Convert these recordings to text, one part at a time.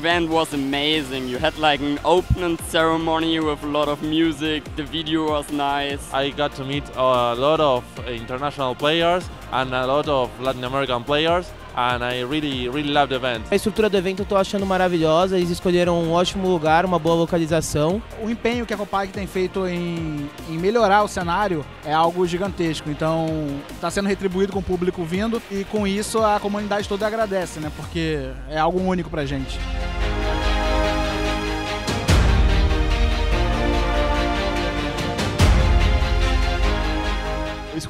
The event was amazing. You had like an opening ceremony with a lot of music. The video was nice. I got to meet a lot of international players and a lot of Latin American players and I really, really loved the event. A estrutura do evento eu tô achando maravilhosa, eles escolheram um ótimo lugar, uma boa localização. O empenho que a Copag tem feito em, em melhorar o cenário é algo gigantesco, então está sendo retribuído com o público vindo e com isso a comunidade toda agradece, né? Porque é algo único pra gente.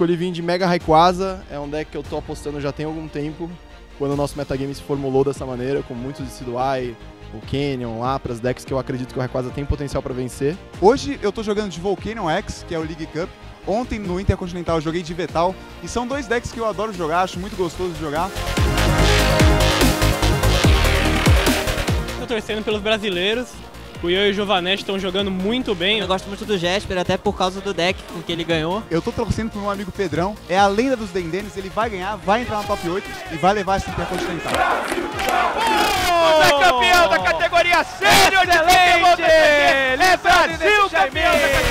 Escolhi vir de Mega Rayquaza, é um deck que eu tô apostando já tem algum tempo, quando o nosso metagame se formulou dessa maneira, com muitos Decidueye, o Canyon, Lapras, decks que eu acredito que o Rayquaza tem potencial para vencer. Hoje eu tô jogando de Volcanion X, que é o League Cup. Ontem no Intercontinental eu joguei de Vetal. E são dois decks que eu adoro jogar, acho muito gostoso de jogar. Tô torcendo pelos brasileiros. O Ian e o Giovanetti estão jogando muito bem. Eu gosto muito do Jesper, até por causa do deck com que ele ganhou. Eu tô torcendo pro meu amigo Pedrão. É a lenda dos Dendenes, ele vai ganhar, vai entrar na top 8 e vai levar esse Intercontinental. Você é campeão da categoria Sênior de Pokémon TCG! É Brasil campeão da categoria